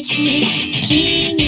Rich